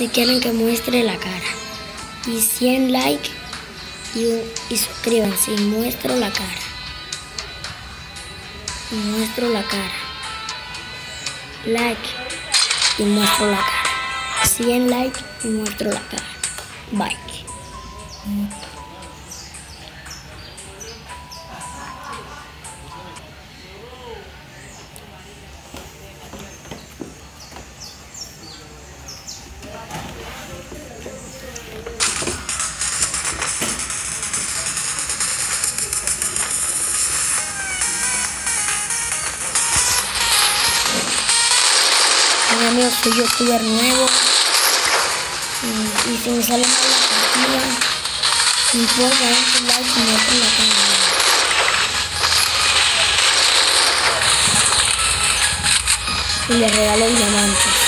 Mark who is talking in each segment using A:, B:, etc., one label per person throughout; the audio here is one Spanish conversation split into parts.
A: si quieren que muestre la cara. Y 100 likes y, y suscríbanse y muestro la cara. Muestro la cara. Like y muestro la cara. 100 likes y muestro la cara. Bye. Mi amigo, soy youtuber nuevo. Y, y si me sale mal la partida, no importa, su like y muestren la cara. Y les regalo diamantes.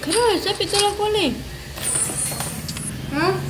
B: Keras tapi tolong boleh. Hah?